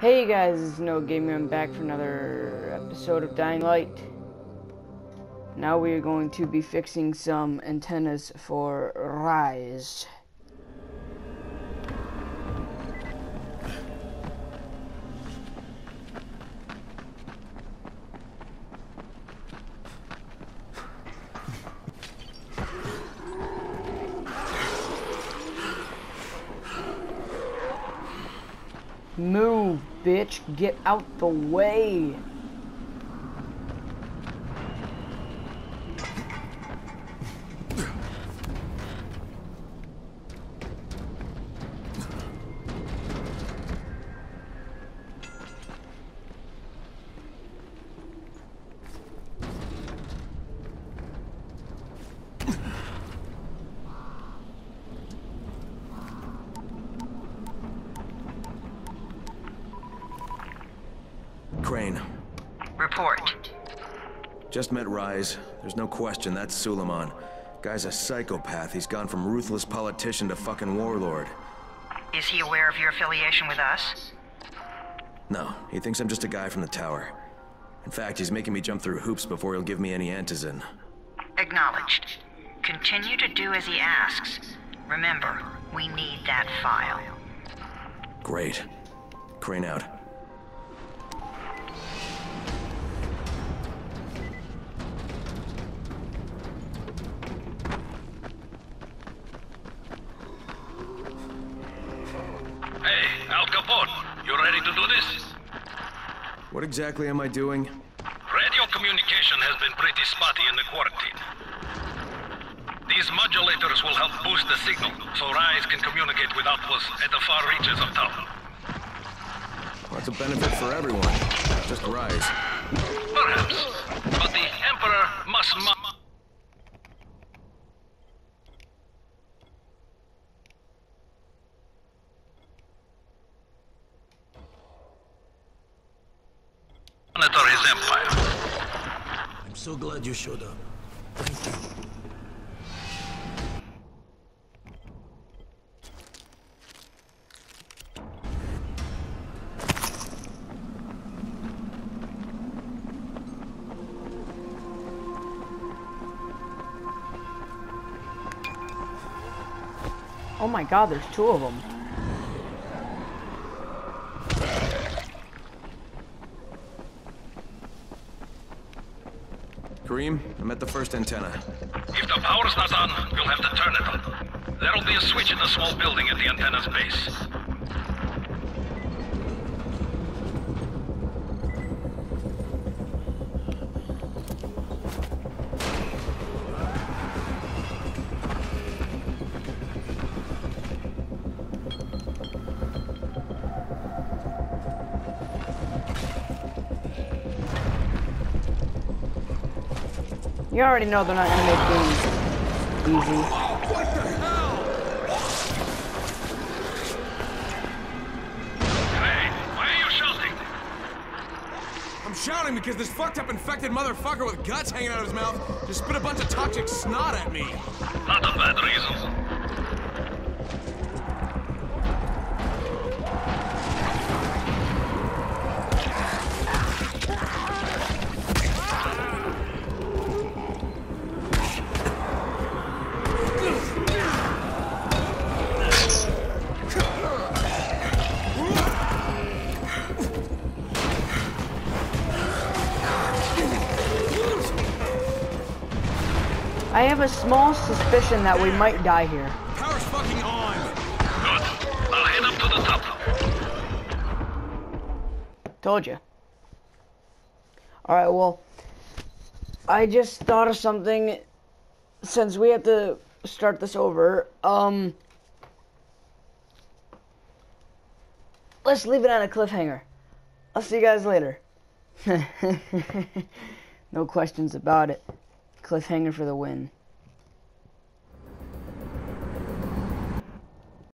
Hey guys, it's No Gamer. I'm back for another episode of Dying Light. Now we are going to be fixing some antennas for Rais. Move, bitch. Get out the way. Crane. Report. Just met Rais. There's no question that's Suleiman. Guy's a psychopath. He's gone from ruthless politician to fucking warlord. Is he aware of your affiliation with us? No, he thinks I'm just a guy from the tower. In fact, he's making me jump through hoops before he'll give me any antizin. Acknowledged. Continue to do as he asks. Remember, we need that file. Great. Crane out. Ready to do this? What exactly am I doing? Radio communication has been pretty spotty in the quarantine. These modulators will help boost the signal, so Rais can communicate with outposts at the far reaches of town. Well, that's a benefit for everyone, just Rais. Perhaps, but the Emperor must mo- his empire. I'm so glad you showed up. Thank you. Oh my god, there's two of them. Kareem, I'm at the first antenna. If the power's not on, we'll have to turn it on. There'll be a switch in the small building at the antenna's base. You already know they're not gonna make games easy. Hey, why are you shouting? I'm shouting because this fucked up infected motherfucker with guts hanging out of his mouth just spit a bunch of toxic snot at me. Not a bad reason. I have a small suspicion that we might die here. Power's fucking on. Good. I'll head up to the top. Told you. Alright, well, I just thought of something since we have to start this over. Um, let's leave it on a cliffhanger. I'll see you guys later. no questions about it. Cliffhanger for the win.